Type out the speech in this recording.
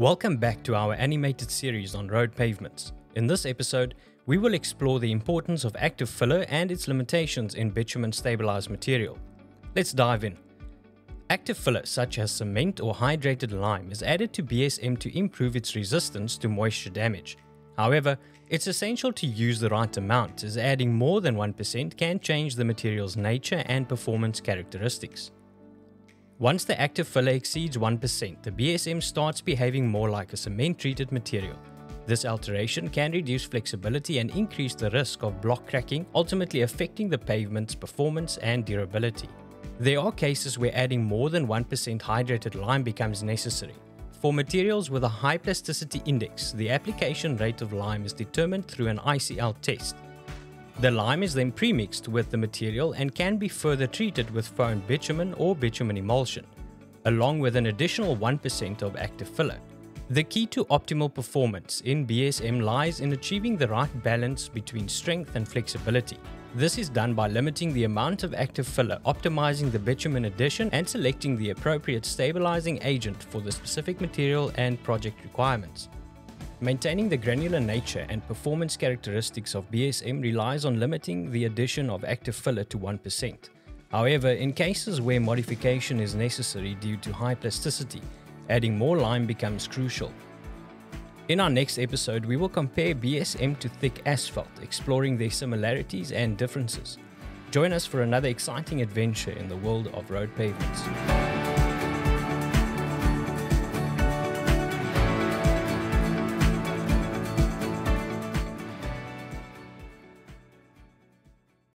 Welcome back to our animated series on road pavements. In this episode, we will explore the importance of active filler and its limitations in bitumen stabilized material. Let's dive in. Active filler, such as cement or hydrated lime, is added to BSM to improve its resistance to moisture damage. However, it's essential to use the right amount, as adding more than 1% can change the material's nature and performance characteristics. Once the active filler exceeds 1%, the BSM starts behaving more like a cement treated material. This alteration can reduce flexibility and increase the risk of block cracking, ultimately affecting the pavement's performance and durability. There are cases where adding more than 1% hydrated lime becomes necessary. For materials with a high plasticity index, the application rate of lime is determined through an ICL test. The lime is then premixed with the material and can be further treated with foamed bitumen or bitumen emulsion, along with an additional 1% of active filler. The key to optimal performance in BSM lies in achieving the right balance between strength and flexibility. This is done by limiting the amount of active filler, optimizing the bitumen addition, and selecting the appropriate stabilizing agent for the specific material and project requirements. Maintaining the granular nature and performance characteristics of BSM relies on limiting the addition of active filler to 1%. However, in cases where modification is necessary due to high plasticity, adding more lime becomes crucial. In our next episode, we will compare BSM to thick asphalt, exploring their similarities and differences. Join us for another exciting adventure in the world of road pavements.